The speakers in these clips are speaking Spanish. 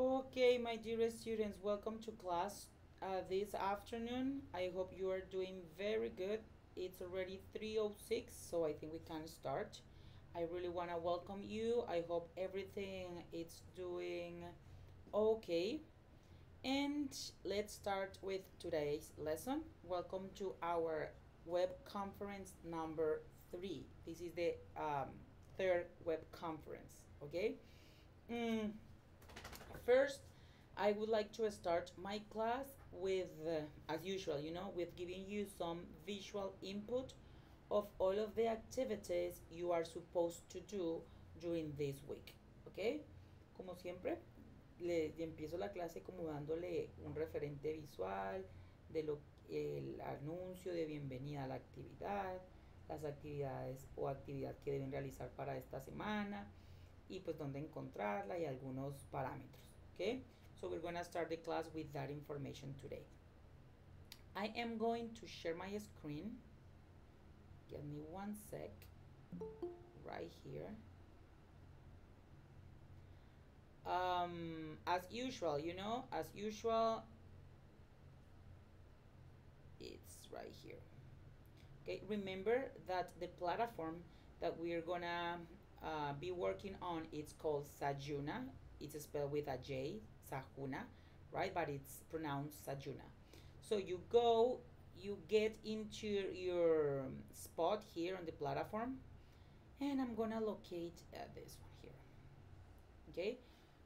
Okay, my dear students, welcome to class uh, this afternoon. I hope you are doing very good. It's already 3.06, so I think we can start. I really want to welcome you. I hope everything is doing okay. And let's start with today's lesson. Welcome to our web conference number three. This is the um, third web conference, okay? Mm, first, I would like to start my class with, uh, as usual, you know, with giving you some visual input of all of the activities you are supposed to do during this week, okay? Como siempre, le empiezo la clase como dándole un referente visual de lo el anuncio de bienvenida a la actividad, las actividades o actividad que deben realizar para esta semana y pues dónde encontrarla y algunos parámetros, okay? So we're going to start the class with that information today. I am going to share my screen. Give me one sec. Right here. Um, as usual, you know, as usual, it's right here. Okay, remember that the platform that we're gonna uh, be working on, it's called Sajuna. It's spelled with a J, Sahuna, right? But it's pronounced Sajuna. So you go, you get into your spot here on the platform, and I'm gonna locate uh, this one here. Okay,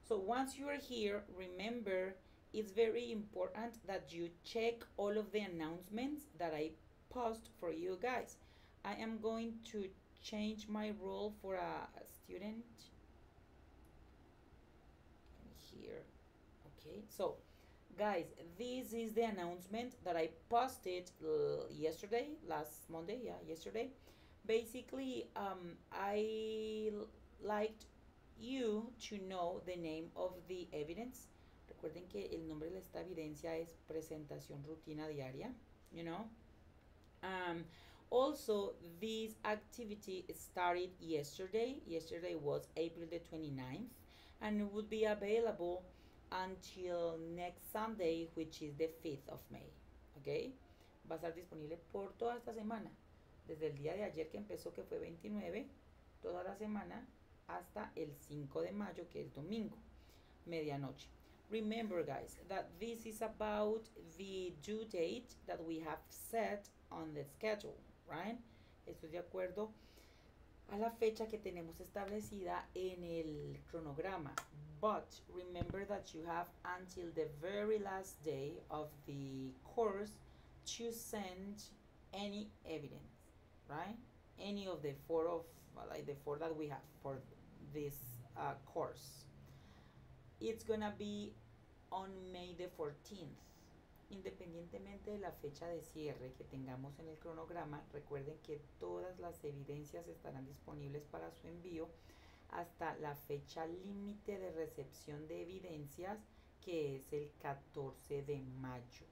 so once you are here, remember it's very important that you check all of the announcements that I post for you guys. I am going to change my role for a student here okay? So guys this is the announcement that i posted yesterday last monday yeah yesterday. Basically um i liked you to know the name of the evidence. Recuerden que el nombre de esta evidencia es presentación rutina diaria you know? Um also this activity started yesterday. Yesterday was april the 29th and it would be available until next sunday which is the 5th of may okay va a estar disponible por toda esta semana desde el día de ayer que empezó que fue 29 toda la semana hasta el 5 de mayo que es domingo medianoche. Remember guys that this is about the due date that we have set on the schedule right? Estoy de acuerdo a la fecha que tenemos establecida en el cronograma. But remember that you have until the very last day of the course to send any evidence, right? Any of the four of like the four that we have for this uh, course. It's gonna be on May the 14th. Independientemente de la fecha de cierre que tengamos en el cronograma, recuerden que todas las evidencias estarán disponibles para su envío hasta la fecha límite de recepción de evidencias que es el 14 de mayo.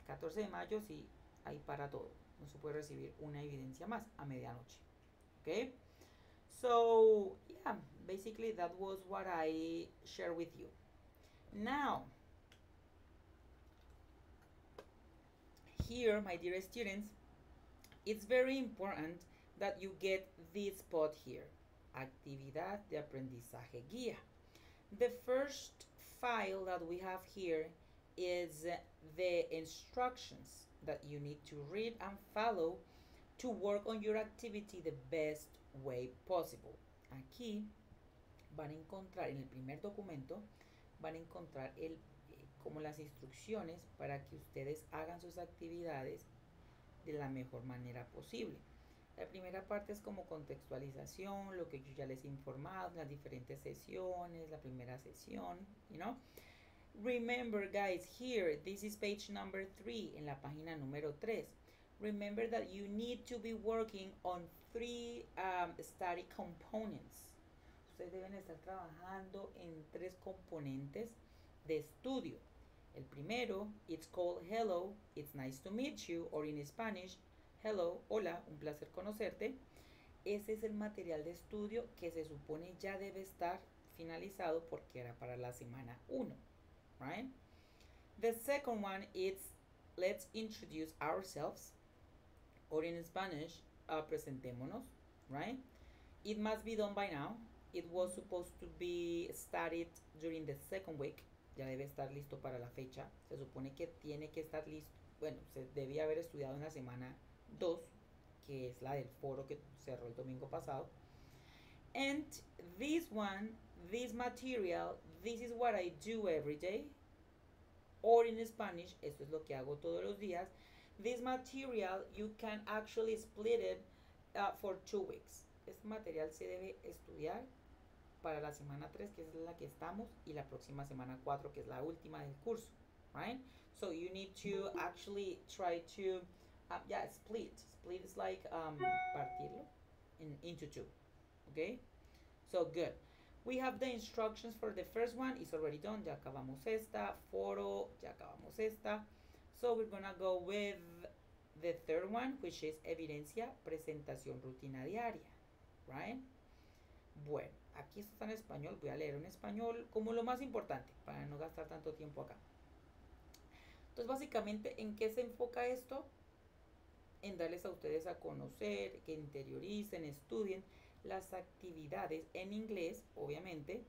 El 14 de mayo sí hay para todo. No se puede recibir una evidencia más a medianoche. ¿Ok? So, yeah, basically that was what I share with you. Now, here, my dear students, it's very important that you get this spot here, Actividad de Aprendizaje Guía. The first file that we have here is the instructions that you need to read and follow to work on your activity the best way possible. Aquí van a encontrar, en el primer documento, van a encontrar el como las instrucciones para que ustedes hagan sus actividades de la mejor manera posible. La primera parte es como contextualización, lo que yo ya les he informado, las diferentes sesiones, la primera sesión, you know. Remember guys, here, this is page number 3, en la página número 3. Remember that you need to be working on three um, study components. Ustedes deben estar trabajando en tres componentes de estudio. El primero, it's called hello, it's nice to meet you, or in Spanish, hello, hola, un placer conocerte. Ese es el material de estudio que se supone ya debe estar finalizado porque era para la semana 1, right? The second one is let's introduce ourselves, or in Spanish, uh, presentémonos, right? It must be done by now. It was supposed to be started during the second week. Ya debe estar listo para la fecha. Se supone que tiene que estar listo. Bueno, se debía haber estudiado en la semana 2, que es la del foro que cerró el domingo pasado. And this one, this material, this is what I do every day. Or in Spanish, esto es lo que hago todos los días. This material, you can actually split it uh, for two weeks. Este material se debe estudiar para la semana 3, que es la que estamos, y la próxima semana 4, que es la última del curso, right? So you need to actually try to, uh, yeah, split. Split is like um, partirlo in, into two, okay? So good. We have the instructions for the first one. It's already done. Ya acabamos esta. Foro. Ya acabamos esta. So we're gonna go with the third one, which is evidencia, presentación, rutina diaria. Right? Bueno, aquí está en español. Voy a leer en español como lo más importante para no gastar tanto tiempo acá. Entonces, básicamente, ¿en qué se enfoca esto? En darles a ustedes a conocer, que interioricen, estudien las actividades en inglés, obviamente,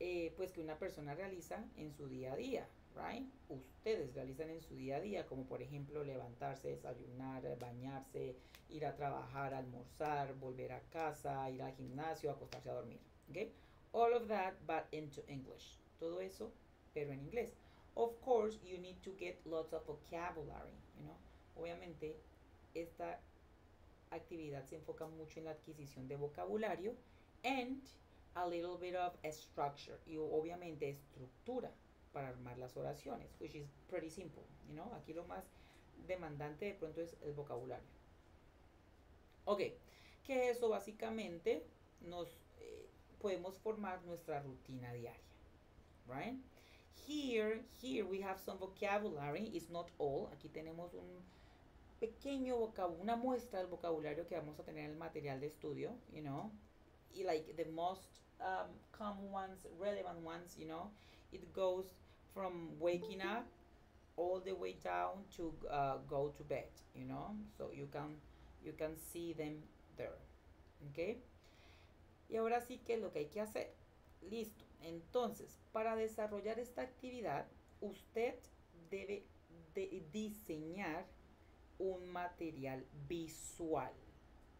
eh, pues que una persona realiza en su día a día, right? Ustedes realizan en su día a día, como por ejemplo levantarse, desayunar, bañarse, ir a trabajar, almorzar, volver a casa, ir al gimnasio, acostarse a dormir, ¿ok? All of that, but into English. Todo eso, pero en inglés. Of course, you need to get lots of vocabulary, you know. Obviamente, esta actividad se enfoca mucho en la adquisición de vocabulario and a little bit of structure y obviamente estructura para armar las oraciones, which is pretty simple, you know? Aquí lo más demandante de pronto es el vocabulario. Ok, que eso básicamente nos podemos formar nuestra rutina diaria, right? Here, here we have some vocabulary, it's not all, aquí tenemos un pequeño vocabulario, una muestra del vocabulario que vamos a tener en el material de estudio, you know, y like the most um, common ones, relevant ones, you know, it goes from waking up all the way down to uh, go to bed, you know, so you can you can see them there, okay. Y ahora sí que es lo que hay que hacer. Listo. Entonces, para desarrollar esta actividad, usted debe de diseñar un material visual,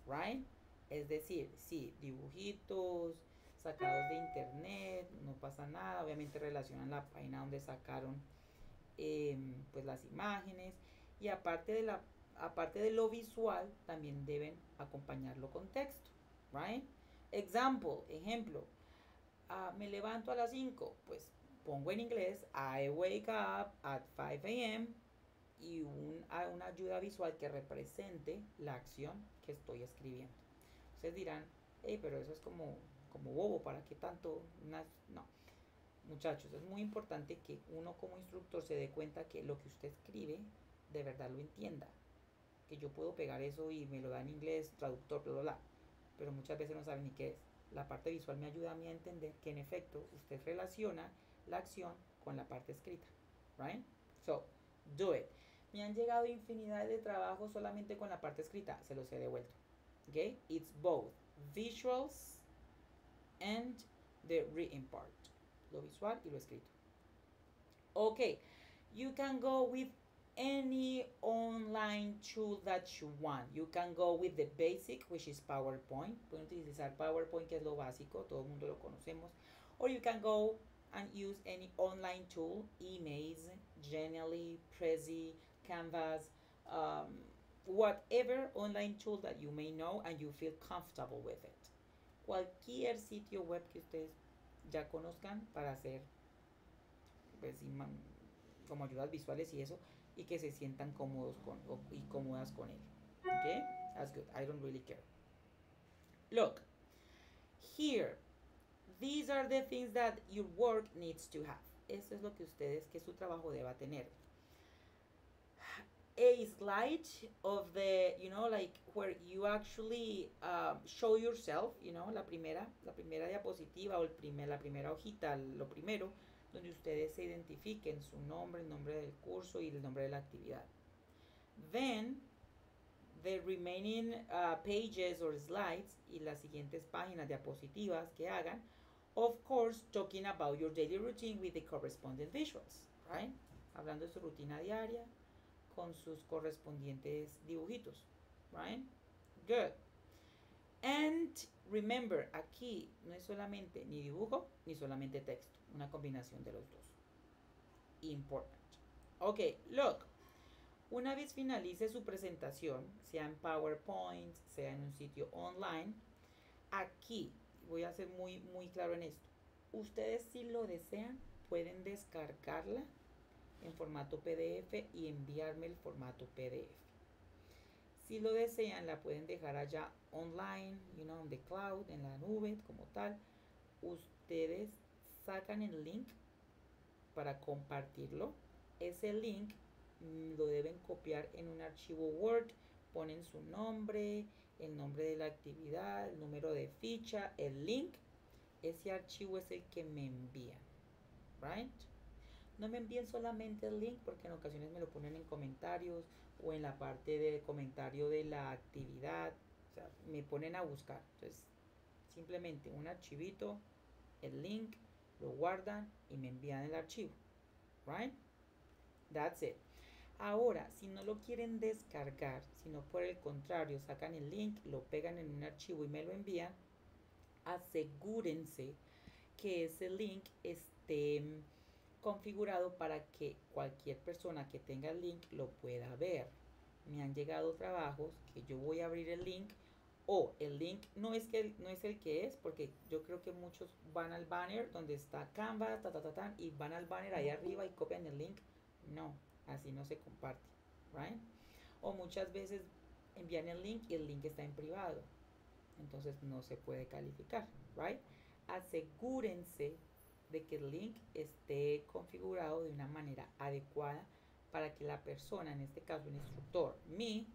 right? Es decir, sí, dibujitos sacados de internet, no pasa nada, obviamente relacionan la página donde sacaron em, pues las imágenes y aparte de la aparte de lo visual también deben acompañarlo con texto, right? Example, ejemplo, uh, me levanto a las 5, pues pongo en inglés I wake up at 5 a.m y un, una ayuda visual que represente la acción que estoy escribiendo. Ustedes dirán, hey, pero eso es como, como bobo, ¿para qué tanto? no. Muchachos, es muy importante que uno como instructor se dé cuenta que lo que usted escribe de verdad lo entienda. Que yo puedo pegar eso y me lo da en inglés, traductor, bla, bla, bla. Pero muchas veces no saben ni qué es. La parte visual me ayuda a mí a entender que en efecto usted relaciona la acción con la parte escrita. Right? So, do it. Me han llegado infinidad de trabajos solamente con la parte escrita, se los he devuelto. Okay? It's both visuals and the written part. Lo visual y lo escrito. Okay, you can go with any online tool that you want. You can go with the basic, which is PowerPoint. Pueden utilizar PowerPoint, que es lo básico, todo el mundo lo conocemos. Or you can go and use any online tool, emails, Genially, Prezi, Canvas, um, whatever online tool that you may know and you feel comfortable with it. Cualquier sitio web que ustedes ya conozcan para hacer pues, como ayudas visuales y eso y que se sientan cómodos con y cómodas con él. Okay, that's good. I don't really care. Look, here, these are the things that your work needs to have. Eso es lo que ustedes, que su trabajo deba tener a slide of the, you know, like where you actually um, show yourself, you know, la primera, la primera diapositiva o el primer, la primera hojita, lo primero, donde ustedes se identifiquen su nombre, el nombre del curso y el nombre de la actividad. Then, the remaining uh, pages or slides y las siguientes páginas diapositivas que hagan, of course, talking about your daily routine with the corresponding visuals, right? Hablando de su rutina diaria, con sus correspondientes dibujitos, right? Good. And remember, aquí no es solamente ni dibujo ni solamente texto, una combinación de los dos. Important. Ok, look. Una vez finalice su presentación, sea en PowerPoint, sea en un sitio online, aquí voy a ser muy, muy claro en esto. Ustedes si lo desean pueden descargarla en formato PDF y enviarme el formato PDF. Si lo desean, la pueden dejar allá online, you know, en the cloud, en la nube, como tal. Ustedes sacan el link para compartirlo. Ese link mm, lo deben copiar en un archivo Word. Ponen su nombre, el nombre de la actividad, el número de ficha, el link. Ese archivo es el que me envían. Right? No me envíen solamente el link porque en ocasiones me lo ponen en comentarios o en la parte de comentario de la actividad. O sea, me ponen a buscar. Entonces, simplemente un archivito, el link, lo guardan y me envían el archivo. Right? That's it. Ahora, si no lo quieren descargar, sino por el contrario, sacan el link, lo pegan en un archivo y me lo envían, asegúrense que ese link esté configurado para que cualquier persona que tenga el link lo pueda ver. Me han llegado trabajos que yo voy a abrir el link o el link no es que no es el que es porque yo creo que muchos van al banner donde está Canva ta, ta, ta, y van al banner ahí arriba y copian el link. No, así no se comparte, right? O muchas veces envían el link y el link está en privado. Entonces no se puede calificar, right? Asegúrense de que el link esté configurado de una manera adecuada para que la persona, en este caso el instructor, me,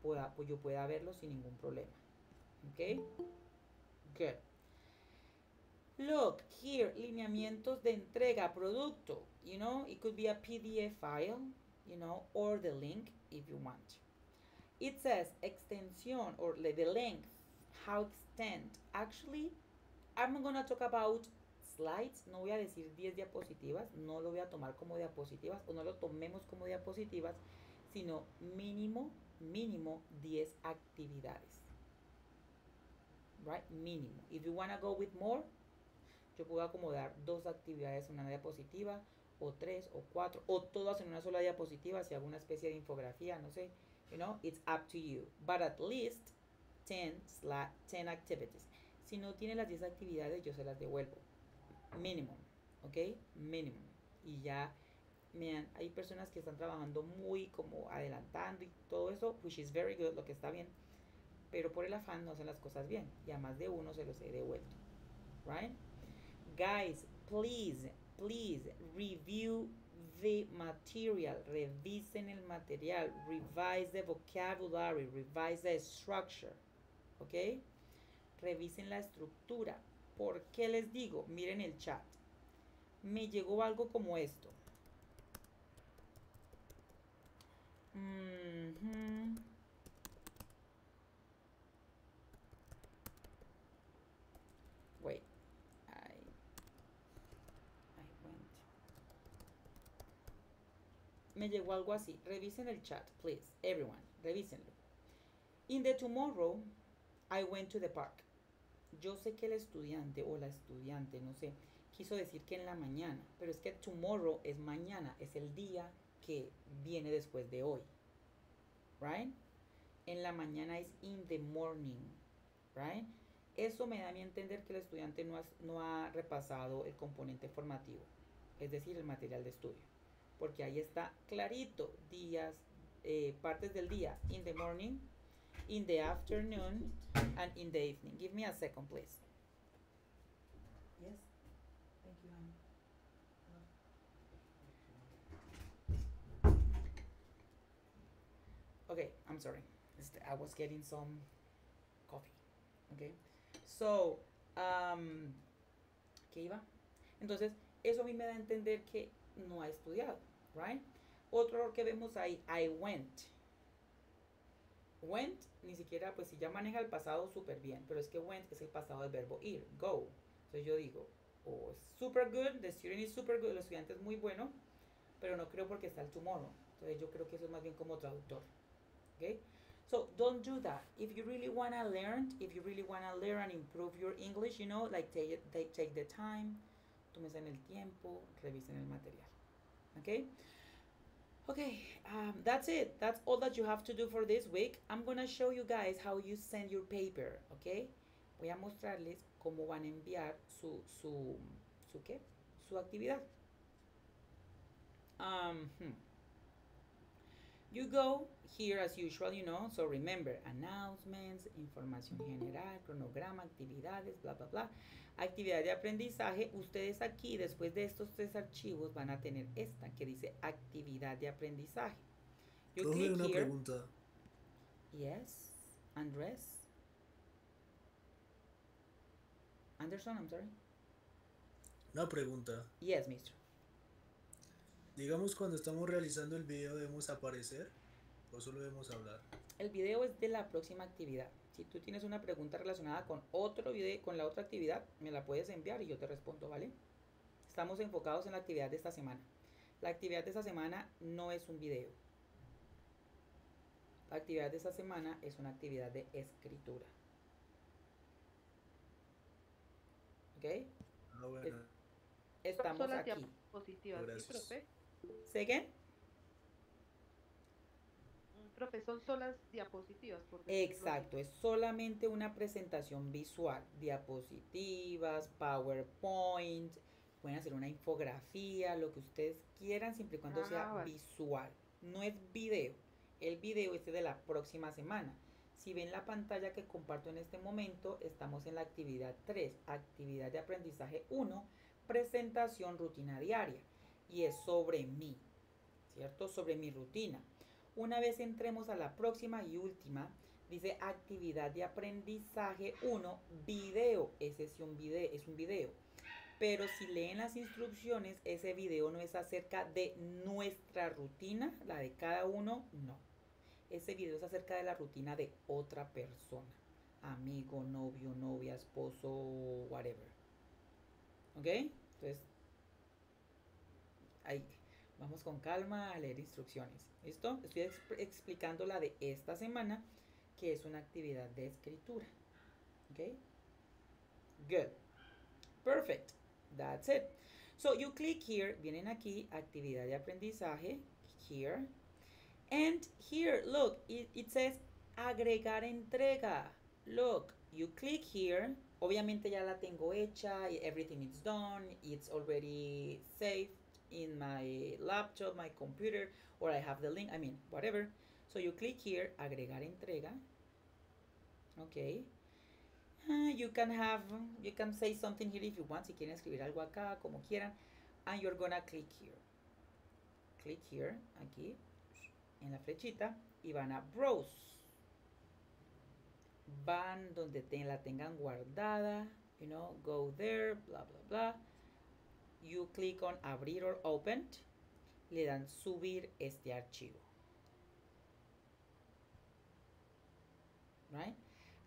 pueda, pues yo pueda verlo sin ningún problema. ¿Ok? Good. Look, here, lineamientos de entrega, producto. You know, it could be a PDF file, you know, or the link if you want. It says extension or the length, how extend. Actually, I'm going to talk about slides, no voy a decir 10 diapositivas, no lo voy a tomar como diapositivas o no lo tomemos como diapositivas, sino mínimo, mínimo 10 actividades. Right? Mínimo. If you want to go with more, yo puedo acomodar dos actividades en una diapositiva, o tres, o cuatro, o todas en una sola diapositiva, si hago una especie de infografía, no sé. You know, it's up to you. But at least 10, 10 activities. Si no tiene las 10 actividades, yo se las devuelvo mínimo, ¿ok? Mínimo. Y ya me hay personas que están trabajando muy como adelantando y todo eso, which is very good, lo que está bien, pero por el afán no hacen las cosas bien y a más de uno se los he devuelto, right? Guys, please, please review the material, revisen el material, revise the vocabulary, revise the structure, ¿ok? Revisen la estructura, ¿Por qué les digo? Miren el chat. Me llegó algo como esto. Wait. I, went. Me llegó algo así. Revisen el chat, please. Everyone, revísenlo. In the tomorrow, I went to the park yo sé que el estudiante o la estudiante, no sé, quiso decir que en la mañana, pero es que tomorrow es mañana, es el día que viene después de hoy. Right? En la mañana es in the morning. Right? Eso me da a mí entender que el estudiante no no ha repasado el componente formativo, es decir, el material de estudio. Porque ahí está clarito, días, eh, partes del día, in the morning, in the afternoon and in the evening. Give me a second, please. Yes. Thank you. Okay, I'm sorry. I was getting some coffee. Okay. So, um, ¿qué iba? Entonces, eso a mí me da a entender que no ha estudiado, right? Otro error que vemos ahí, I went. Went, ni siquiera, pues si ya maneja el pasado súper bien, pero es que went es el pasado del verbo ir, go. Entonces yo digo, oh, super good, the student is super good, el estudiante es muy bueno, pero no creo porque está el tomorrow. Entonces yo creo que eso es más bien como traductor. Okay? So don't do that. If you really want to learn, if you really want to learn and improve your English, you know, like take, take, take the time, tómense el tiempo, revisen el material. Okay? Okay, um, that's it. That's all that you have to do for this week. I'm gonna show you guys how you send your paper, okay? Voy a mostrarles cómo van a enviar su, su, su qué? Su actividad. Um, hmm. You go here as usual, you know, so remember, announcements, información general, cronograma, actividades, blah, blah, bla. Actividad de aprendizaje, ustedes aquí, después de estos tres archivos, van a tener esta que dice actividad de aprendizaje. You una pregunta. Yes, Andrés. Anderson, I'm sorry. Una pregunta. Yes, mister. Digamos, cuando estamos realizando el video, ¿debemos aparecer o solo debemos hablar? El video es de la próxima actividad. Si tú tienes una pregunta relacionada con otro video, con la otra actividad, me la puedes enviar y yo te respondo, ¿vale? Estamos enfocados en la actividad de esta semana. La actividad de esta semana no es un video. La actividad de esta semana es una actividad de escritura. ¿Ok? Ah, bueno. Estamos aquí. Positivas, profe? ¿Se Profe, son solas diapositivas. Exacto, es solamente una presentación visual. Diapositivas, PowerPoint, pueden hacer una infografía, lo que ustedes quieran, siempre y cuando sea ah, visual. No es video. El video es de la próxima semana. Si ven la pantalla que comparto en este momento, estamos en la actividad 3, actividad de aprendizaje 1, presentación rutina diaria y es sobre mí, ¿cierto? Sobre mi rutina. Una vez entremos a la próxima y última, dice actividad de aprendizaje 1, video. Ese es un video, es un video. Pero si leen las instrucciones, ese video no es acerca de nuestra rutina, la de cada uno, no. Ese video es acerca de la rutina de otra persona. Amigo, novio, novia, esposo, whatever. ¿Ok? Entonces, ahí vamos con calma a leer instrucciones. ¿Listo? Estoy explicando la de esta semana, que es una actividad de escritura. ¿Ok? Good. Perfect. That's it. So you click here, vienen aquí, actividad de aprendizaje, here. And here, look, it, it says agregar entrega. Look, you click here Obviamente ya la tengo hecha, everything is done, it's already saved in my laptop, my computer, or I have the link, I mean, whatever. So you click here, agregar entrega. Okay. Uh, you can have, you can say something here if you want, si quieren escribir algo acá, como quieran. And you're gonna click here. Click here, aquí, en la flechita, y van a browse van donde la tengan guardada, you know, go there, bla, bla, bla. You click on abrir or open, le dan subir este archivo. Right?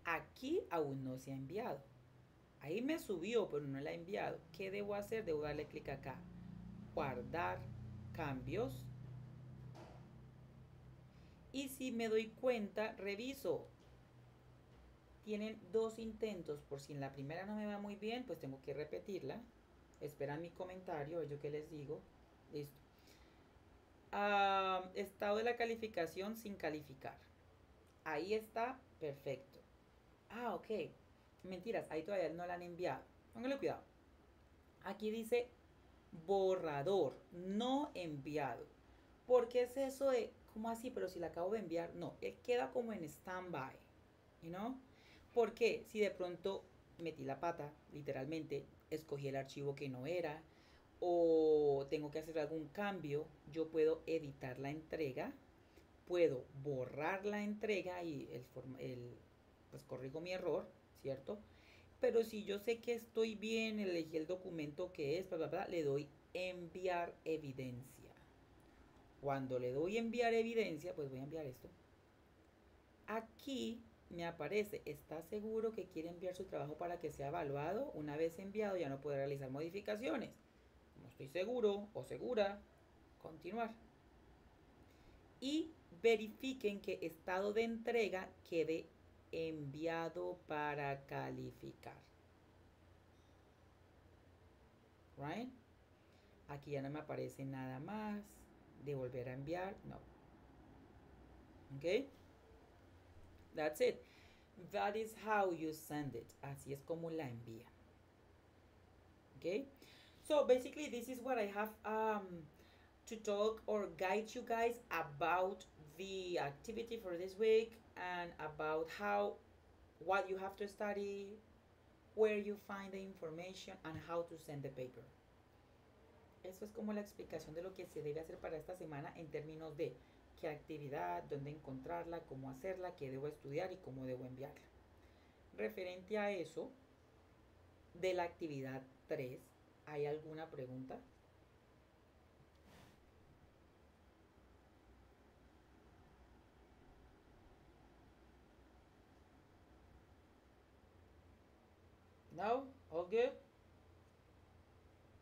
Aquí aún no se ha enviado. Ahí me subió, pero no la ha enviado. ¿Qué debo hacer? Debo darle clic acá. Guardar cambios. Y si me doy cuenta, reviso tienen dos intentos, por si en la primera no me va muy bien, pues tengo que repetirla. Esperan mi comentario, yo que les digo. Listo. estado de la calificación sin calificar. Ahí está, perfecto. Ah, ok. Mentiras, ahí todavía no la han enviado. Póngale cuidado. Aquí dice borrador, no enviado. ¿Por qué es eso de, cómo así? Pero si la acabo de enviar, no, él queda como en stand-by. Know? Porque si de pronto metí la pata, literalmente, escogí el archivo que no era, o tengo que hacer algún cambio, yo puedo editar la entrega puedo borrar la entrega y el, el pues corrijo mi error, ¿cierto? Pero si yo sé que estoy bien, elegí el documento que es, bla, bla, le doy enviar evidencia. Cuando le doy enviar evidencia, pues voy a enviar esto. Aquí me aparece, ¿está seguro que quiere enviar su trabajo para que sea evaluado? Una vez enviado ya no puede realizar modificaciones. Como estoy seguro o segura, continuar. Y verifiquen que estado de entrega quede enviado para calificar. Right? Aquí ya no me aparece nada más. De volver a enviar, no. Okay? That's it. That is how you send it. Así es como la envía. Okay? So basically this is what I have um, to talk or guide you guys about the activity for this week and about how what you have to study, where you find the information and how to send the paper. Eso es como la explicación de lo que se debe hacer para esta semana en términos de qué actividad, dónde encontrarla, cómo hacerla, qué debo estudiar y cómo debo enviarla. Referente a eso, de la actividad 3, ¿hay alguna pregunta? No? All good?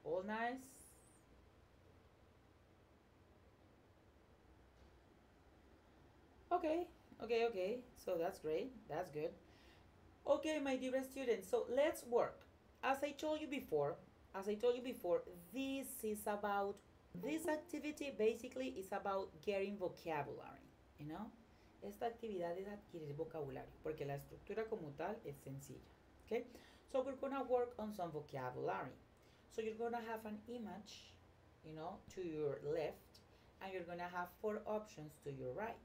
All nice? Okay, okay, okay. So that's great. That's good. Okay, my dear students, so let's work. As I told you before, as I told you before, this is about, this activity basically is about getting vocabulary, you know? Esta actividad es adquirir vocabulario, porque la estructura como tal es sencilla, okay? So we're gonna work on some vocabulary. So you're gonna have an image, you know, to your left, and you're gonna have four options to your right.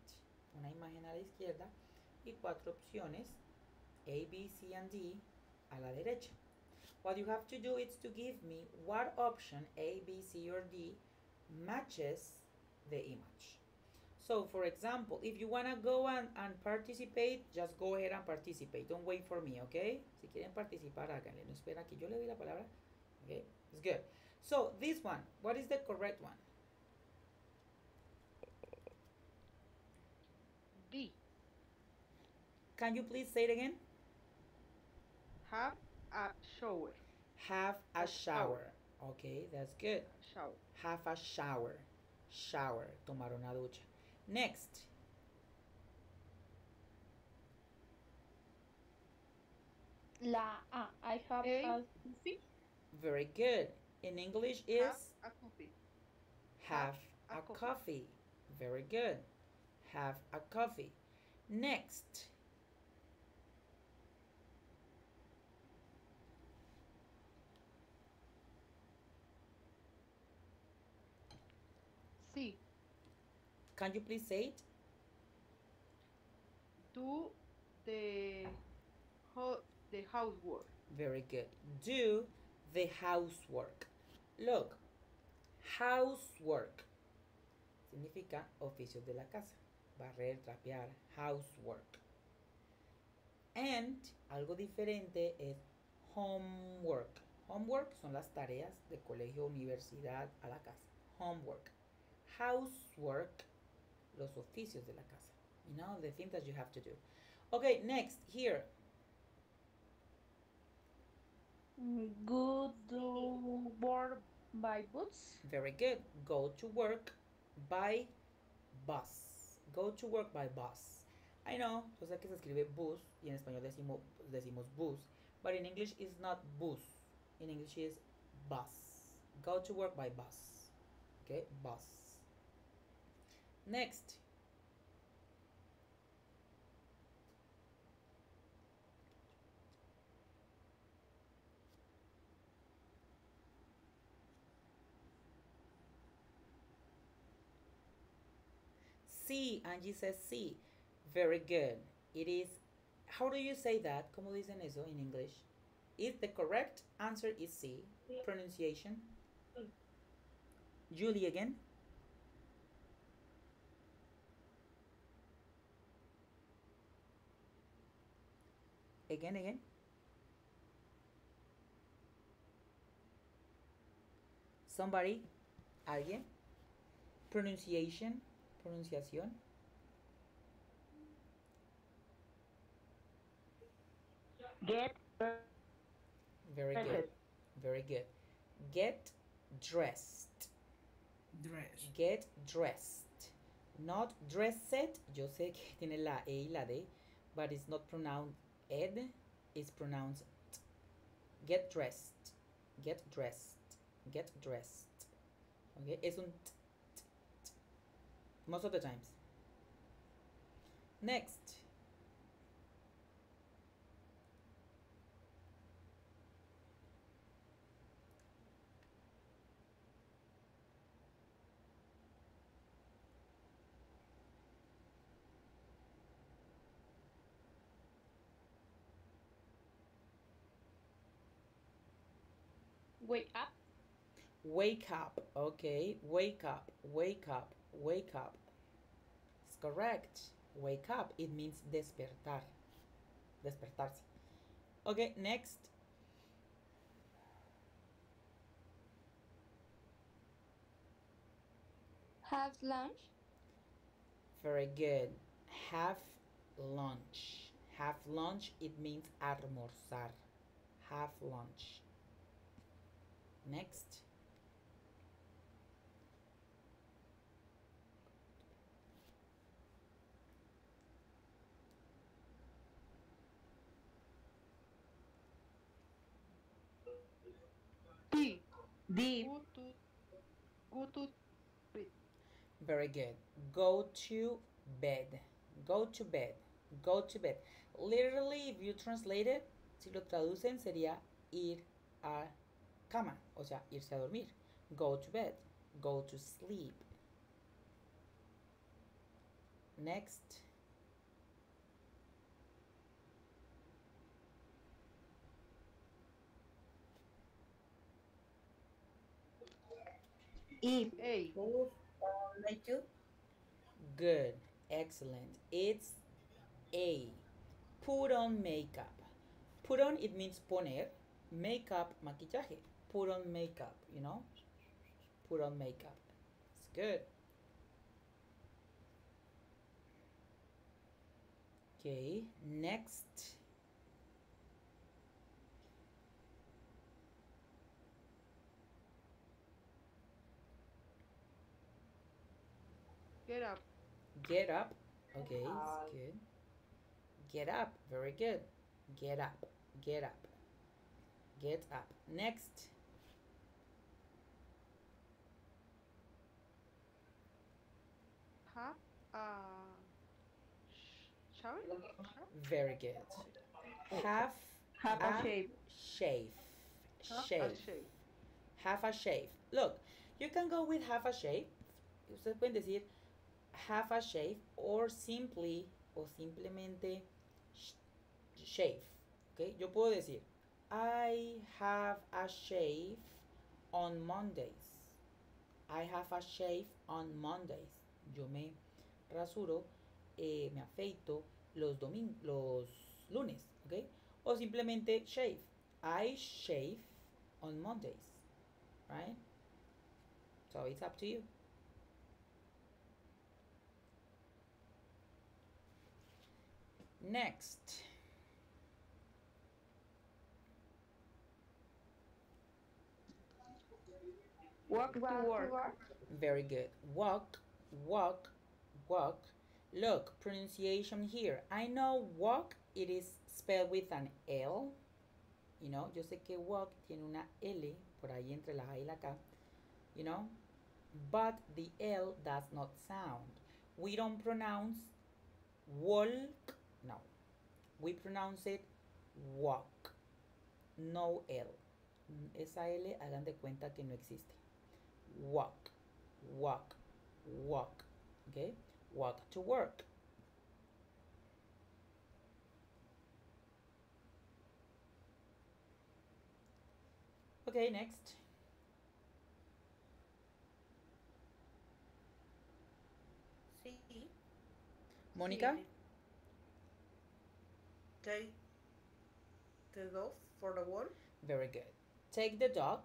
Una imagen a la izquierda y cuatro opciones, A, B, C, and D, a la derecha. What you have to do is to give me what option A, B, C, or D matches the image. So, for example, if you want to go and, participate, just go ahead and participate. Don't wait for me, okay? Si quieren participar, háganle. No espera que yo le doy la palabra. Okay, it's good. So, this one, what is the correct one? Can you please say it again? Have a shower. Have a A shower. shower. Okay, that's good. Shower. Have a shower. Shower. Tomar una ducha. Next. La A. I have A. a coffee. Very good. In English is Have a coffee. have a a coffee. coffee. Very good. Have a coffee. Next. Can you please say it? Do the ho- the housework. Very good. Do the housework. Look, housework significa oficios de la casa. Barrer, trapear, housework. And algo diferente es homework. Homework son las tareas de colegio, universidad, a la casa. Homework. Housework, los oficios de la casa. You know, the things that you have to do. Okay, next, here. Go to work by bus. Very good. Go to work by bus. Go to work by bus. I know, yo sé que se escribe bus y en español decimos, decimos bus, but in English it's not bus. In English is bus. Go to work by bus. Okay, bus. Next. C. Angie says C. Very good. It is. How do you say that? ¿Cómo dicen eso in English? Is the correct answer is C. Pronunciation. Mm. Julie again. Again, again. Somebody, alguien. Pronunciation, pronunciación. Get Very good. Very good. Get dressed. Dress. Get dressed. Not dressed. Yo sé que tiene la E y la D, but it's not pronounced ed, is pronounced. Get dressed. Get dressed. Get dressed. Okay, es un t, t, t. Most of the times. Next. Wake up. Wake up, okay? Wake up, wake up, wake up. It's correct. Wake up, it means despertar. Despertarse. Okay, next. Have lunch. Very good. Have lunch. Have lunch, it means almorzar. Have lunch. Next. D. Deep. Go to. Go to. Very good. Go to bed. Go to bed. Go to bed. Literally, if you translate it, si lo traducen sería ir a cama, o sea, irse a dormir. Go to bed. Go to sleep. Next. Eat. A. Move on two. Good. Excellent. It's A. Put on makeup. Put on, it means poner. Makeup, maquillaje. Put on makeup, you know? Put on makeup. It's good. Okay, next. Get up. Get up. Okay, it's good. Get up. Very good. Get up. Get up. Get up. Next. Have a. Uh, sh- Shower? Shower? Very good. Half. Have a a shave. shave. Shave. Half a shave. Look, you can go with half a shave. Ustedes pueden decir half a shave or simply o simplemente sh- shave. ¿Ok? Yo puedo decir I have a shave on Mondays. I have a shave on Mondays. Yo me rasuro, eh, me afeito los domin los lunes, ¿ok? O simplemente shave. I shave on Mondays right? So it's up to you. Next, Walk to work. very good. Walk, walk, walk. Look, pronunciation here. I know walk, it is spelled with an L. You know, yo sé que walk tiene una L por ahí entre la A y la K. You know, but the L does not sound. We don't pronounce walk, no. We pronounce it walk. No L. Esa L hagan de cuenta que no existe. Walk, walk, walk. Okay? Walk to work. Okay, next. Sí. Mónica, Sí. Ok. the dog for the walk. Very good. Take the dog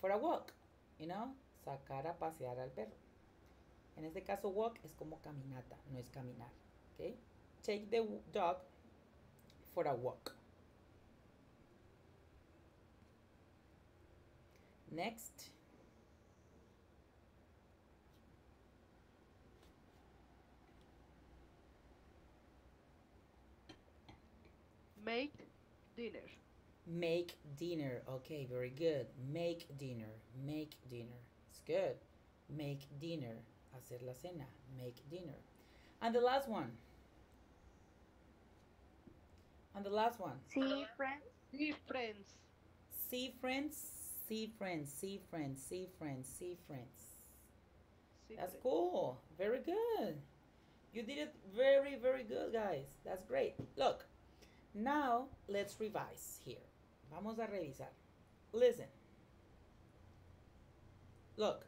for a walk. You know, sacar a pasear al perro. En este caso, walk es como caminata, no es caminar. Okay? Take the dog for a walk. Next. Make dinner. Make dinner. Okay, very good. Make dinner. Make dinner. It's good. Make dinner. Hacer la cena. Make dinner. And the last one. And the last one. See friends. See friends. See friends. See friends. See friends. See friends. See friends. See That's friends. cool. Very good. You did it very, very good, guys. That's great. Look, now let's revise here. Vamos a revisar. Listen. Look.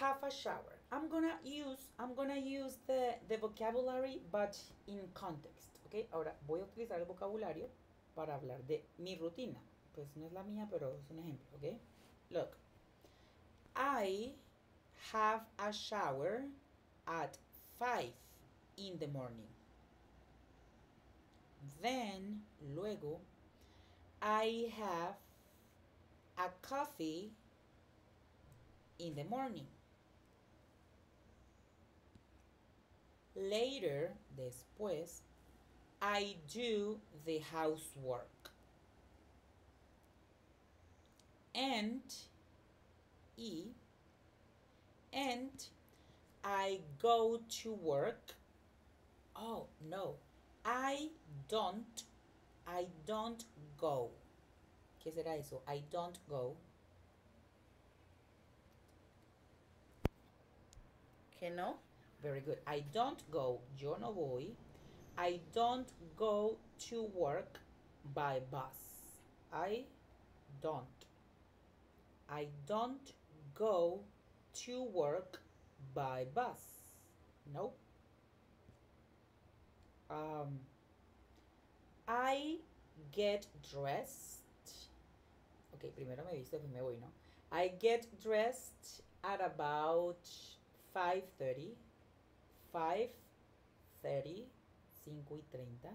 Have a shower. I'm gonna use I'm gonna use the, the vocabulary but in context. Okay? Ahora voy a utilizar el vocabulario para hablar de mi rutina. Pues no es la mía, pero es un ejemplo, ¿ok? Look. I have a shower at 5 in the morning. Then, luego, I have a coffee in the morning. Later, después, I do the housework. And, y, and I go to work. Oh, no. I don't. I don't go. ¿Qué será eso? I don't go. Que no. Very good. I don't go. Yo no voy. I don't go to work by bus. I don't. I don't go to work by bus. Nope. Um, I get dressed. Okay, primero me visto, después me voy, ¿no? I get dressed at about 5.30. 5.30. 5 y 30.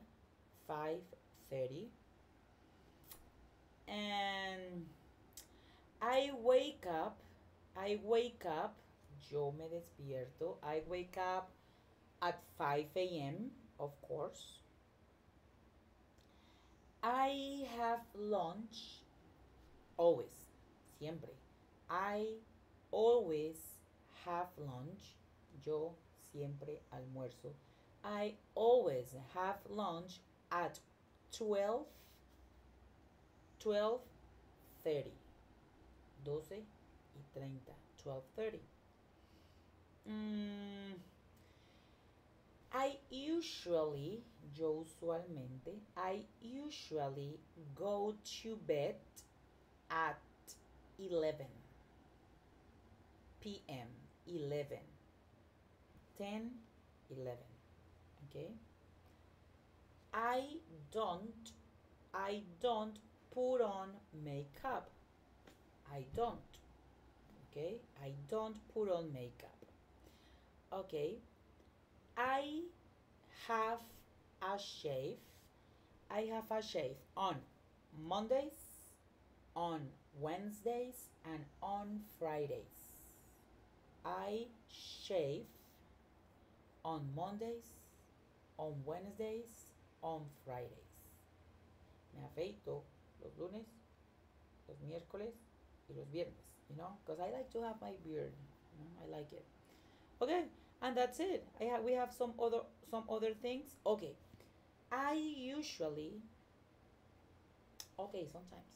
5.30. And I wake up. I wake up. Yo me despierto. I wake up at 5 a.m., of course. I have lunch. Always. Siempre. I always have lunch. Yo siempre almuerzo. I always have lunch at 12 12:30. 12 y 30. 12:30. Mm, I usually, yo usualmente, I usually go to bed at 11 p.m. 11. 10, 11. Okay? I don't, I don't put on makeup. I don't. Okay? I don't put on makeup. Okay? I have a shave. I have a shave on Mondays, on Wednesdays, and on Fridays. I shave on Mondays, on Wednesdays, on Fridays. Me afeito los lunes, los miércoles, y los viernes, you know, because I like to have my beard. You know, I like it. Okay, and that's it. I we have some other some other things. Okay, I usually. Okay, sometimes.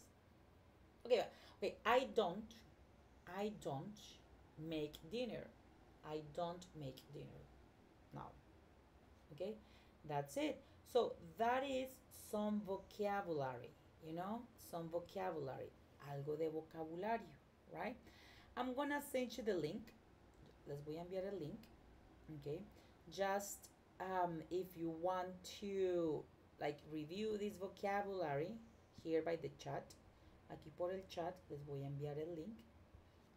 Okay, okay. I don't. I don't make dinner. I don't make dinner. Okay, that's it. So that is some vocabulary. You know, some vocabulary. Algo de vocabulario, right? I'm gonna send you the link. Les voy a enviar el link. Okay, just um, if you want to like review this vocabulary here by the chat. Aquí por el chat les voy a enviar el link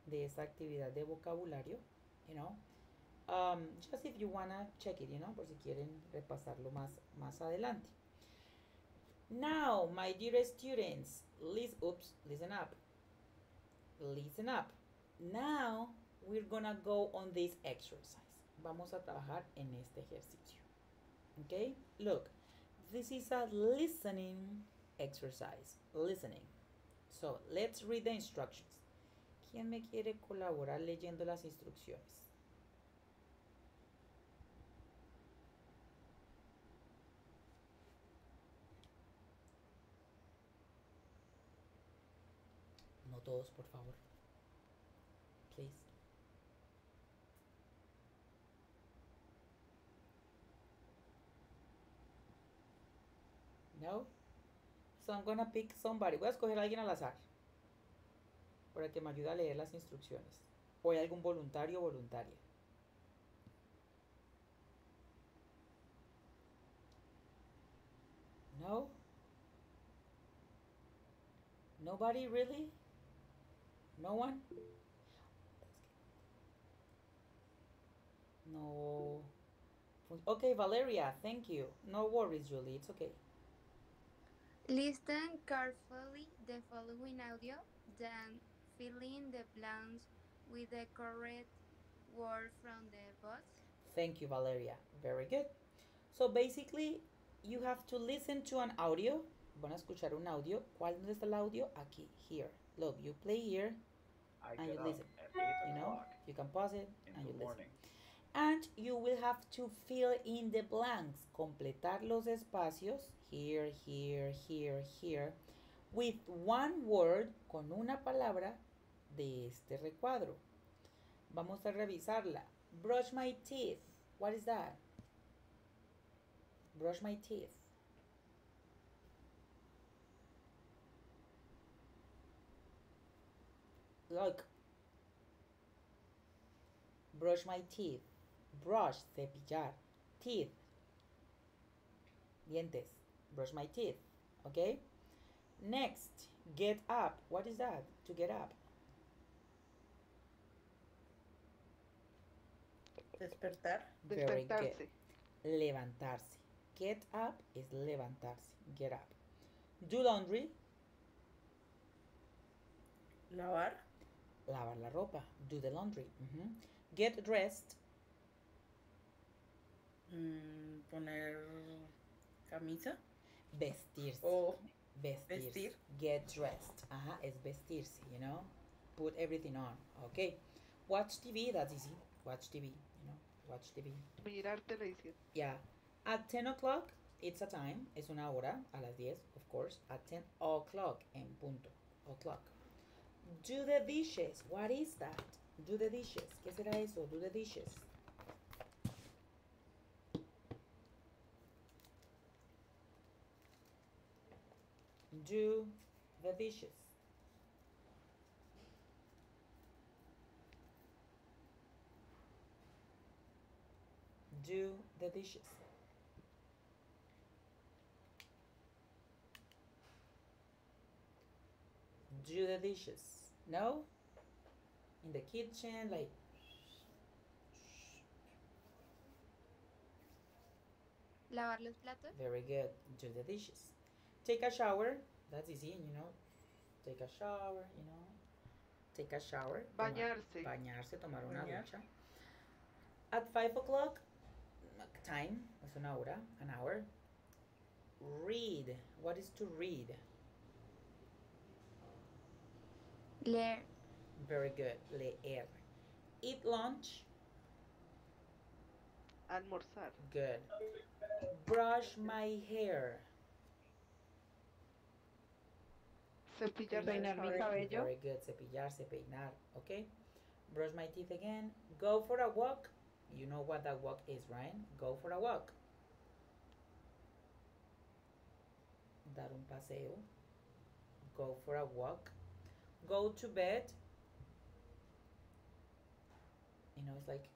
de esta actividad de vocabulario, you know. Um, just if you wanna check it, you know, por si quieren repasarlo más, más adelante. Now, my dear students, listen, oops, listen up. Listen up. Now, we're gonna go on this exercise. Vamos a trabajar en este ejercicio. Okay? Look, this is a listening exercise. Listening. So, let's read the instructions. ¿Quién me quiere colaborar leyendo las instrucciones? Todos, por favor. Please. No? So I'm gonna pick somebody. Voy a escoger a alguien al azar. Para que me ayude a leer las instrucciones. O hay algún voluntario o voluntaria. No? Nobody really? No one? No. Okay, Valeria, thank you. No worries, Julie. It's okay. Listen carefully the following audio, then fill in the blanks with the correct word from the box. Thank you, Valeria. Very good. So basically, you have to listen to an audio. Van a escuchar un audio. ¿Cuál dónde está el audio? Aquí, here. Look, you play here and you listen. at 8 You know, you can pause it and you listen. And you will have to fill in the blanks, completar los espacios, here, here, here, here, with one word, con una palabra de este recuadro. Vamos a revisarla. Brush my teeth. What is that? Brush my teeth. Look. Brush my teeth. Brush, cepillar. Teeth. Dientes. Brush my teeth. Okay? Next, get up. What is that? To get up. Despertar. Very good. Levantarse. Get up is levantarse. Get up. Do laundry. Lavar. Lavar la ropa. Do the laundry. Ujú. Get dressed. mm, poner camisa. Vestirse. O Vestirse. vestir. Get dressed. Ajá, es vestirse, you know. Put everything on. Okay. Watch TV, that's easy. Watch TV, you know. Watch TV. Mirar televisión. Yeah. At 10 o'clock, it's a time. Es una hora. A las 10, of course. At 10 o'clock, en punto. O'clock. Do the dishes. What is that? Do the dishes. ¿Qué será eso? Do the dishes. Do the dishes. Do the dishes. Do the dishes. No? In the kitchen, like. Lavar los platos. Very good. Do the dishes. Take a shower. That's easy, you know. Take a shower, you know. Take a shower. tomar- Bañarse. Bañarse, tomar una Bañar. ducha. At 5 o'clock, time, es una hora, an hour. Read. What is to read? Leer. Very good. Leer. Eat lunch. Almorzar. Good. Brush my hair. Cepillarse el Peinar mi cabello. cabello. Very good. Cepillarse, peinar. Okay. Brush my teeth again. Go for a walk. You know what that walk is, right? Go for a walk. Dar un paseo. Go for a walk. Go to bed. You know, it's like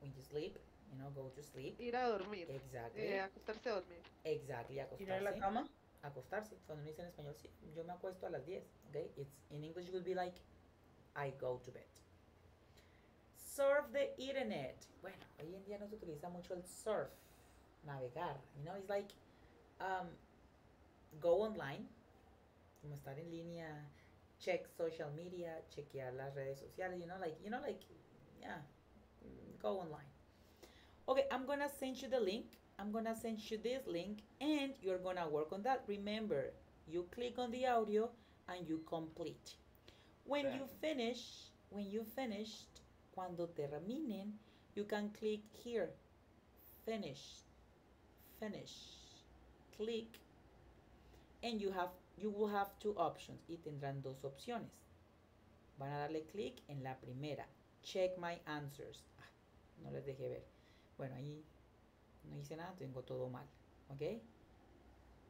when you sleep, you know, go to sleep. Ir a dormir. Exactly. Eh, acostarse a dormir. Exactly, acostarse Ir a la cama. Acostarse. Cuando uno dice en español, sí, yo me acuesto a las 10. Okay? It's, in English, it would be like, I go to bed. Surf the internet. Bueno, hoy en día no se utiliza mucho el surf, navegar. You know, it's like, um, go online, como estar en línea, check social media, chequear las redes sociales, you know, like, you know, like, yeah, go online. Okay, I'm gonna send you the link. I'm gonna send you this link and you're gonna work on that. Remember, you click on the audio and you complete. When you finish, when you finished, cuando terminen, you can click here. Finish. Finish. Click. And you have you will have two options y tendrán dos opciones. Van a darle clic en la primera. Check my answers. Ah, no les dejé ver. Bueno, ahí no hice nada, tengo todo mal. ¿Ok?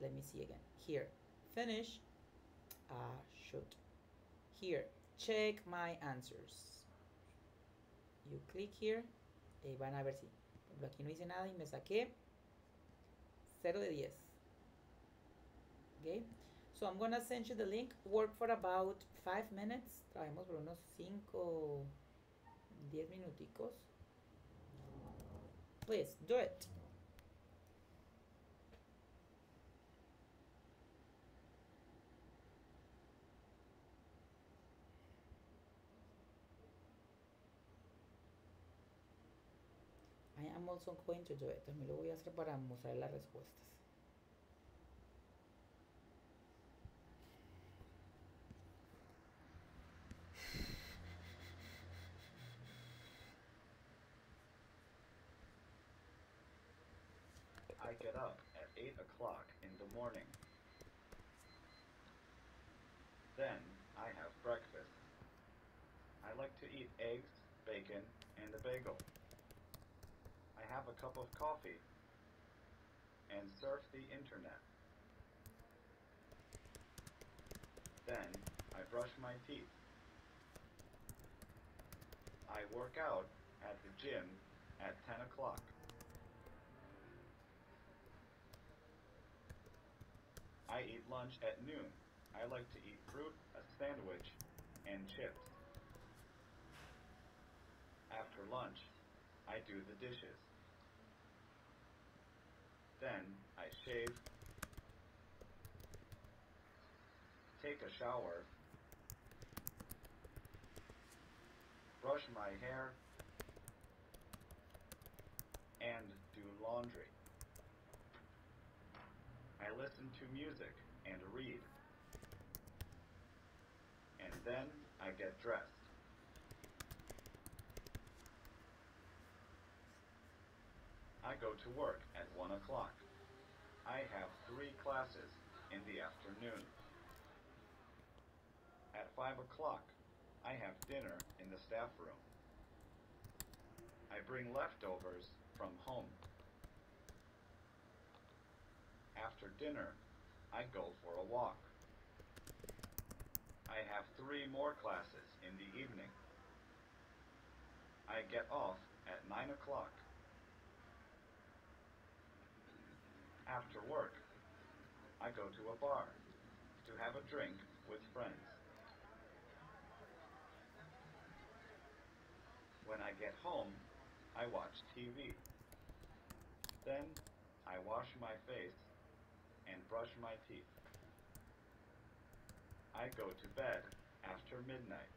Let me see again. Here. Finish. Ah, shoot. Here. Check my answers. You click here. Y van a ver si. Aquí no hice nada y me saqué 0 de 10. Okay? So I'm gonna send you the link. Work for about 5 minutes. Trabajemos por unos 5, 10 minuticos. Please do it. I am also going to do it. También lo voy a hacer para mostrar las respuestas. I get up at 8 o'clock in the morning. Then I have breakfast. I like to eat eggs, bacon, and a bagel. I have a cup of coffee and surf the internet. Then I brush my teeth. I work out at the gym at 10 o'clock. I eat lunch at noon. I like to eat fruit, a sandwich, and chips. After lunch, I do the dishes. Then I shave, take a shower, brush my hair, and do laundry. I listen to music and read. And then I get dressed. I go to work at 1 o'clock. I have three classes in the afternoon. At 5 o'clock, I have dinner in the staff room. I bring leftovers from home. After dinner, I go for a walk. I have three more classes in the evening. I get off at 9 o'clock. After work, I go to a bar to have a drink with friends. When I get home, I watch TV. Then I wash my face and brush my teeth. I go to bed after midnight.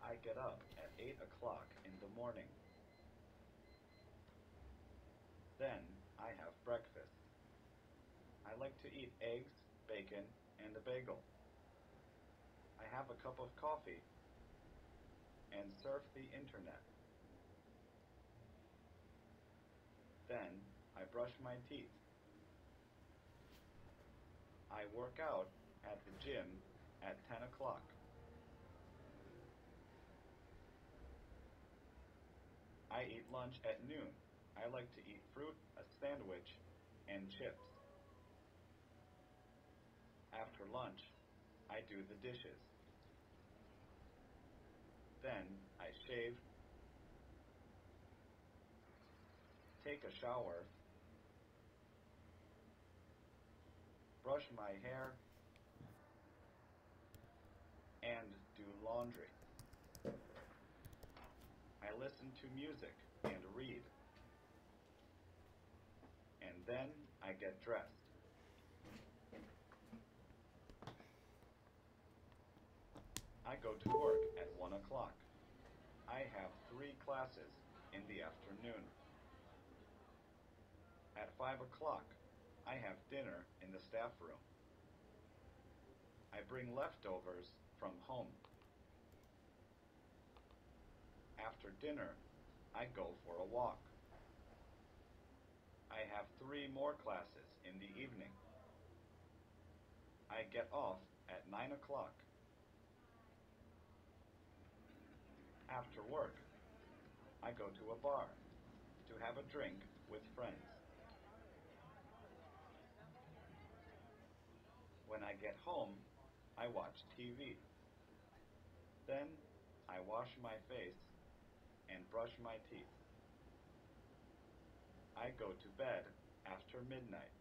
I get up at 8 o'clock in the morning. Then I have breakfast. I like to eat eggs, bacon, and a bagel. I have a cup of coffee and surf the internet. Then I brush my teeth. I work out at the gym at 10 o'clock. I eat lunch at noon. I like to eat fruit, a sandwich, and chips. After lunch, I do the dishes. Then I shave, take a shower, brush my hair, and do laundry. I listen to music then I get dressed. I go to work at 1 o'clock. I have three classes in the afternoon. At 5 o'clock, I have dinner in the staff room. I bring leftovers from home. After dinner, I go for a walk. I have three more classes in the evening. I get off at 9 o'clock. After work, I go to a bar to have a drink with friends. When I get home, I watch TV. Then I wash my face and brush my teeth. I go to bed after midnight.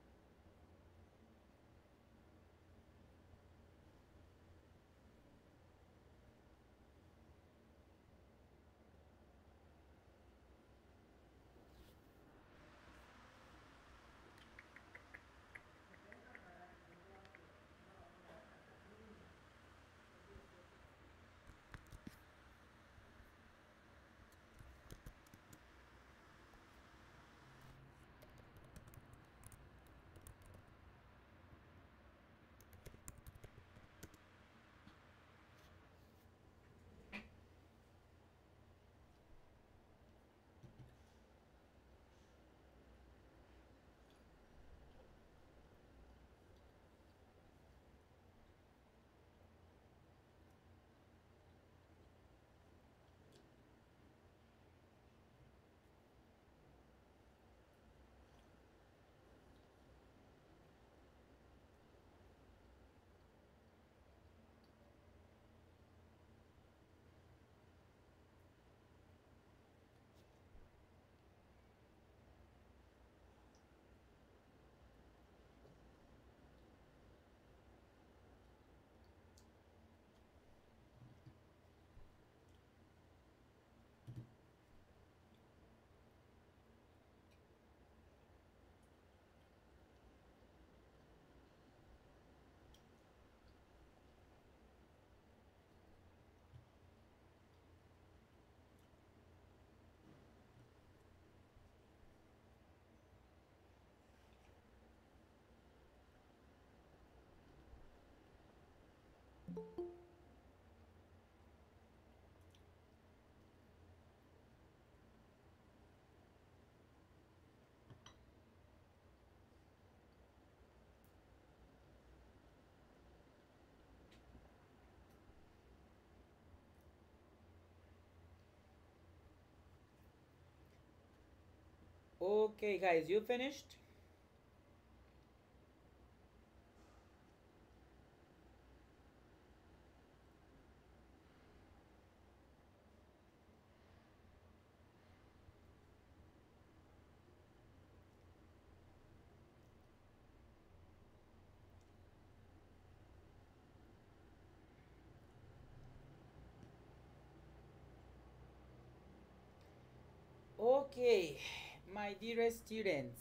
Okay, guys, you finished? Okay, my dearest students,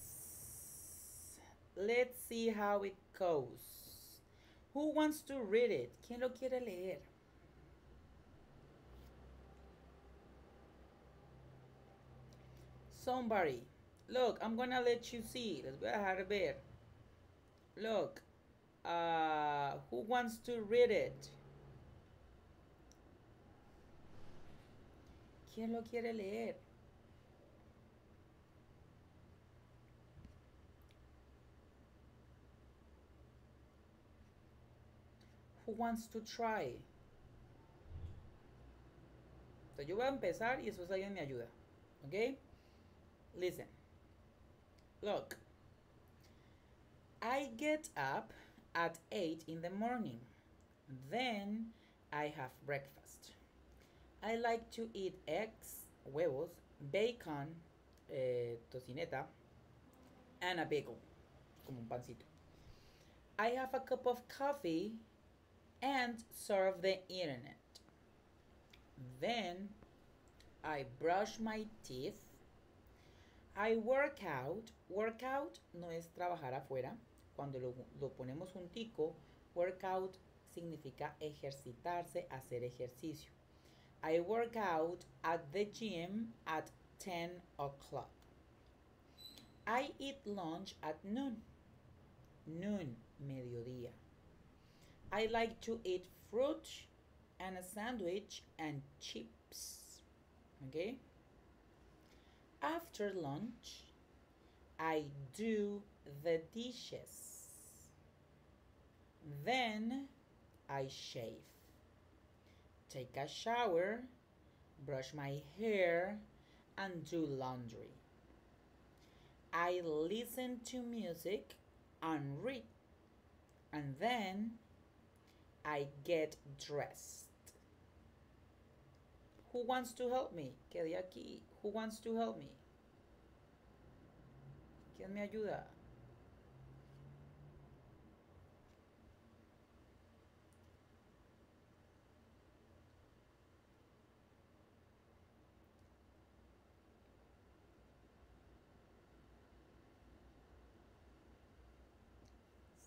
let's see how it goes. Who wants to read it? ¿Quién lo quiere leer? Somebody. Look, I'm gonna let you see. Les voy a dejar ver. Look, uh, who wants to read it? ¿Quién lo quiere leer? Who wants to try? Entonces yo voy a empezar y después alguien me ayuda. ¿Ok? Listen. Look. I get up at 8 in the morning. Then I have breakfast. I like to eat eggs, huevos, bacon, eh, tocineta, and a bagel, como un pancito. I have a cup of coffee and surf the internet. Then I brush my teeth. I work out. Workout no es trabajar afuera. Cuando lo, lo ponemos juntico, workout significa ejercitarse, hacer ejercicio. I work out at the gym at 10 o'clock. I eat lunch at noon. Noon, mediodía. I like to eat fruit and a sandwich and chips. Okay? After lunch, I do the dishes. Then I shave, take a shower, brush my hair, and do laundry. I listen to music and read, and then I get dressed. Who wants to help me? Quedé aquí. Who wants to help me? ¿Quién me ayuda?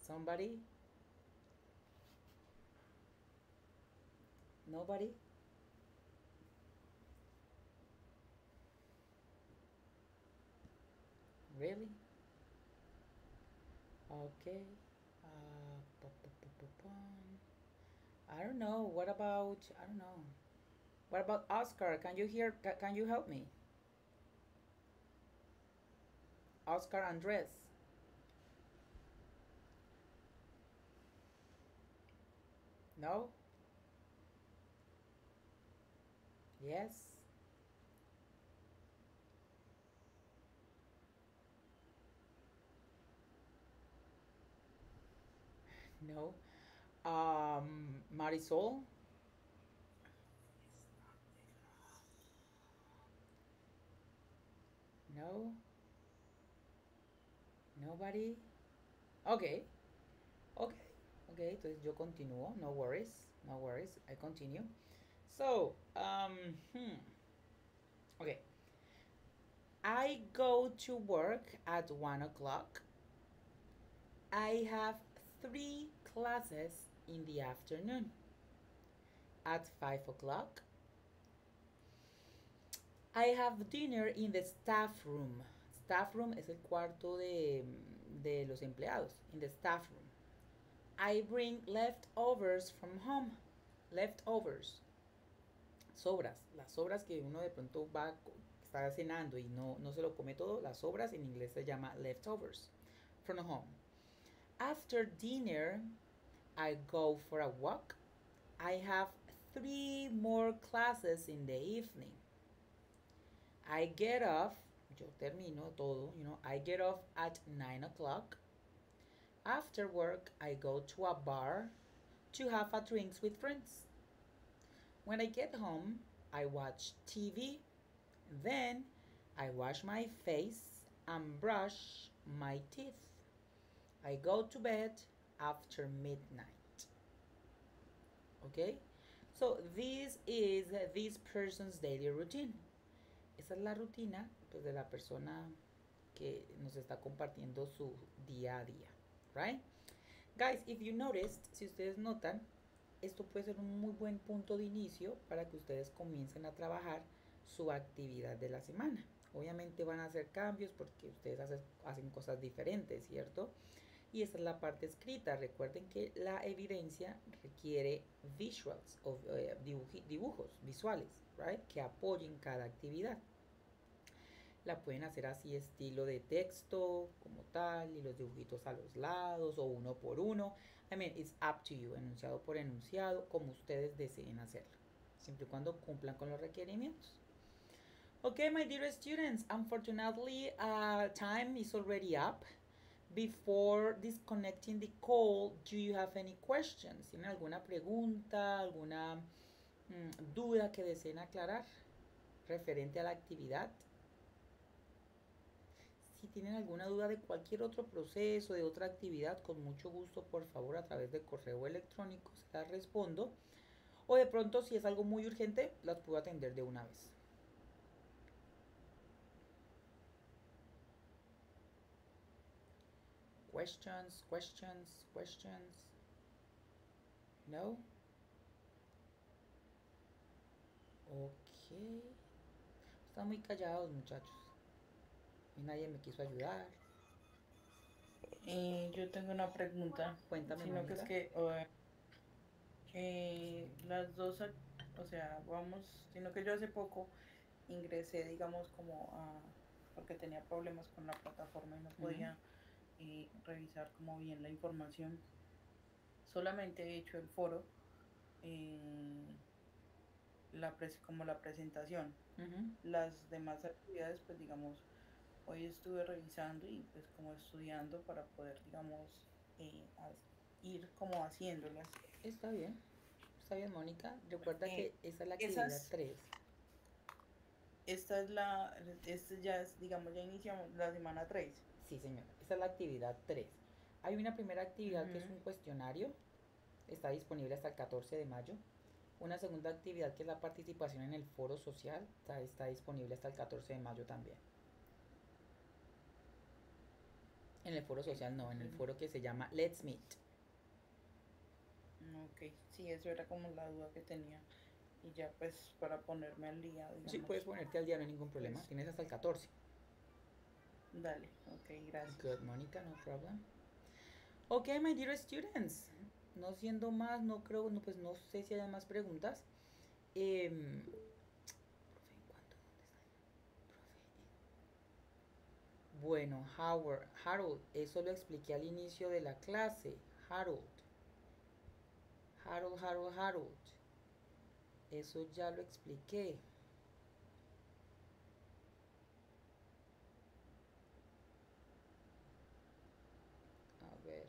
Somebody? Nobody? Really? Okay. Uh. I don't know. What about I don't know. What about Oscar? Can you hear? Can you help me? Oscar Andres. No? Yes? No? Um, Marisol? No? Nobody? Okay. Okay. Okay, entonces yo continúo. No worries. No worries. I continue. So, um, hmm. Okay. I go to work at one o'clock. I have three classes in the afternoon. At five o'clock, I have dinner in the staff room. Staff room es el cuarto de, de los empleados. In the staff room. I bring leftovers from home. Leftovers. Sobras. Las sobras que uno de pronto va, está cenando y no, no se lo come todo. Las sobras en inglés se llama leftovers from home. After dinner, I go for a walk. I have three more classes in the evening. I get off, yo termino todo, you know, I get off at 9 o'clock. After work, I go to a bar to have a drinks with friends. When I get home, I watch TV. Then I wash my face and brush my teeth. I go to bed after midnight. Okay? So this is this person's daily routine. Esa es la rutina pues, de la persona que nos está compartiendo su día a día. Right? Guys, if you noticed, si ustedes notan, esto puede ser un muy buen punto de inicio para que ustedes comiencen a trabajar su actividad de la semana. Obviamente van a hacer cambios porque ustedes hacen, cosas diferentes, ¿cierto? Y esta es la parte escrita. Recuerden que la evidencia requiere visuals, o, eh, dibujos visuales, right? Que apoyen cada actividad. La pueden hacer así estilo de texto como tal y los dibujitos a los lados o uno por uno. I mean, it's up to you, enunciado por enunciado, como ustedes deseen hacerlo, siempre y cuando cumplan con los requerimientos. Okay, my dear students, unfortunately, uh, time is already up. Before disconnecting the call, do you have any questions? ¿Tienen alguna pregunta, alguna Mm, duda que deseen aclarar referente a la actividad. Si tienen alguna duda de cualquier otro proceso, de otra actividad, con mucho gusto, por favor, a través de correo electrónico se las respondo. O de pronto, si es algo muy urgente, las puedo atender de una vez. Questions, questions, questions. No? Ok. Están muy callados, muchachos. Y nadie me quiso ayudar. Eh, yo tengo una pregunta. Cuéntame, Sino que es que eh, las dos, o sea, vamos, sino que yo hace poco ingresé, digamos, como a, porque tenía problemas con la plataforma y no podía eh, revisar como bien la información. Solamente he hecho el foro, eh, la pres- como la presentación. Las demás actividades, pues digamos, hoy estuve revisando y pues como estudiando para poder, digamos, eh, ir como haciéndolas. Está bien. Está bien, Mónica. Recuerda Eh, que esa es la actividad esas- 3. Esta es la, este ya es, digamos, ya iniciamos la semana 3. Sí, señora. Esa es la actividad 3. Hay una primera actividad que es un cuestionario. Está disponible hasta el 14 de mayo. Una segunda actividad que es la participación en el foro social. Está, está disponible hasta el 14 de mayo también. En el foro social no, en el foro que se llama Let's Meet. Ok, sí, eso era como la duda que tenía. Y ya pues para ponerme al día, digamos. Sí, puedes ponerte al día, no hay ningún problema. Pues- Tienes hasta el 14. Dale, ok, gracias. Good, Mónica, no problem. Okay, my dear students. No siendo más, no creo, no, pues no sé si hay más preguntas. Em, profe, ¿en cuánto? ¿Dónde está? Profe. Bueno, Howard, Harold, eso lo expliqué al inicio de la clase. Harold. Harold, Harold, Harold. Eso ya lo expliqué. A ver.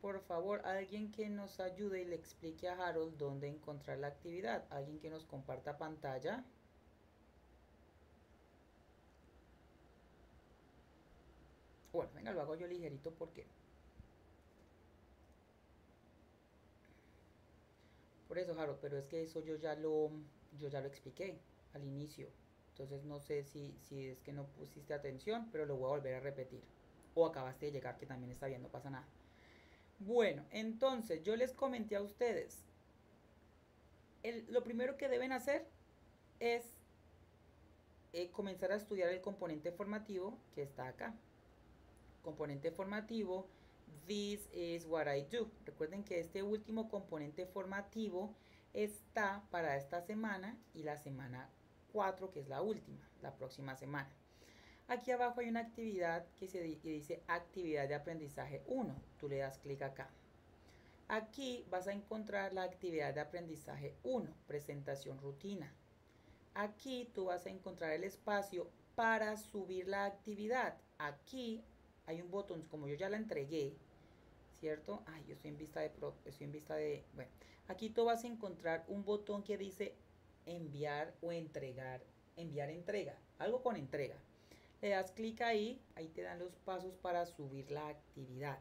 Por favor, alguien que nos ayude y le explique a Harold dónde encontrar la actividad. Alguien que nos comparta pantalla. Bueno, venga, lo hago yo ligerito porque... Por eso, Harold, pero es que eso yo ya lo, yo ya lo expliqué al inicio. Entonces no sé si, si es que no pusiste atención, pero lo voy a volver a repetir. O acabaste de llegar, que también está bien, no pasa nada. Bueno, entonces yo les comenté a ustedes. el- lo primero que deben hacer es eh, comenzar a estudiar el componente formativo que está acá. Componente formativo, this is what I do. Recuerden que este último componente formativo está para esta semana y la semana 4, que es la última, la próxima semana. Aquí abajo hay una actividad que, se dice actividad de aprendizaje 1. Tú le das clic acá. Aquí vas a encontrar la actividad de aprendizaje 1, presentación rutina. Aquí tú vas a encontrar el espacio para subir la actividad. Aquí hay un botón, como yo ya la entregué, ¿cierto? Ay, yo estoy en vista de, pro- estoy en vista de, bueno, aquí tú vas a encontrar un botón que dice enviar o entregar, enviar entrega, algo con entrega. Le das clic ahí, ahí te dan los pasos para subir la actividad.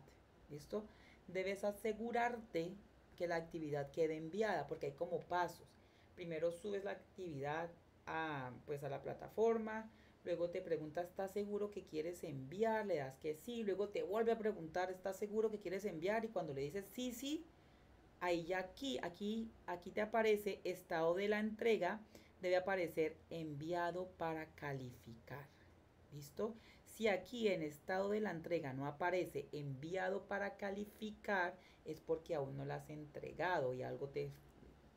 ¿Listo? Debes asegurarte que la actividad quede enviada porque hay como pasos. Primero subes la actividad a, pues a la plataforma, luego te pregunta, ¿estás seguro que quieres enviar? Le das que sí, luego te vuelve a preguntar, ¿estás seguro que quieres enviar? Y cuando le dices sí, sí, ahí ya aquí, aquí, aquí te aparece estado de la entrega, debe aparecer enviado para calificar. ¿Listo? Si aquí en estado de la entrega no aparece enviado para calificar, es porque aún no la has entregado y algo te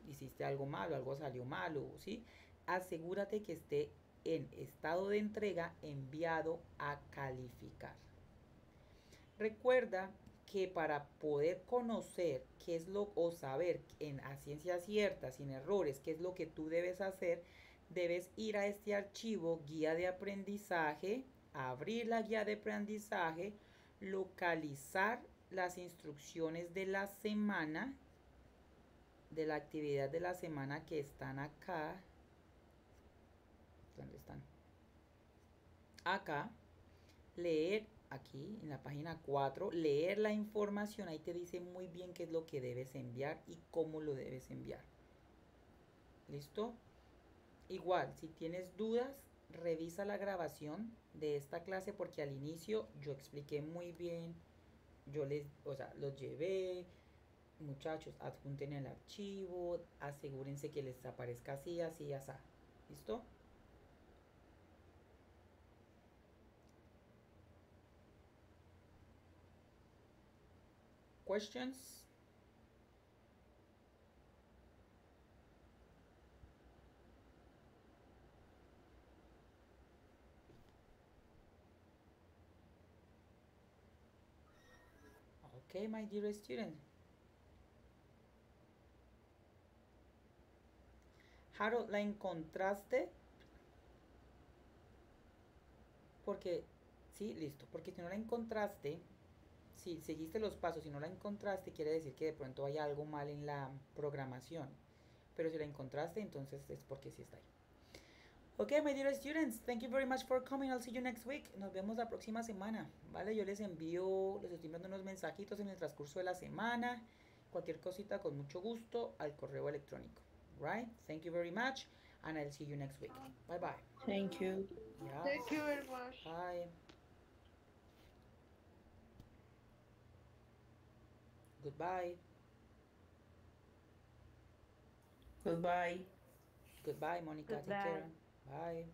hiciste algo malo, algo salió malo, ¿sí? Asegúrate que esté en estado de entrega enviado a calificar. Recuerda que para poder conocer qué es lo o saber en ciencia cierta, sin errores, qué es lo que tú debes hacer, debes ir a este archivo guía de aprendizaje, abrir la guía de aprendizaje, localizar las instrucciones de la semana, de la actividad de la semana que están acá. ¿Dónde están? Acá. Leer aquí en la página 4, leer la información, ahí te dice muy bien qué es lo que debes enviar y cómo lo debes enviar. ¿Listo? Igual, si tienes dudas, revisa la grabación de esta clase porque al inicio yo expliqué muy bien, yo les, o sea, los llevé, muchachos, adjunten el archivo, asegúrense que les aparezca así, así, así. ¿Listo? Questions? Okay, my dear student. Harold, ¿la encontraste? Porque, sí, listo. Porque si no la encontraste, si seguiste los pasos y no la encontraste, quiere decir que de pronto hay algo mal en la programación. Pero si la encontraste, entonces es porque sí está ahí. Ok, my dear students, thank you very much for coming. I'll see you next week. Nos vemos la próxima semana. Vale, yo les envío, les estoy enviando unos mensajitos en el transcurso de la semana. Cualquier cosita con mucho gusto al correo electrónico. Right? Thank you very much. And I'll see you next week. Bye bye. Thank you. Yeah. Thank you very much. Bye. Goodbye. Goodbye. Goodbye, Monica. Take care. Bye.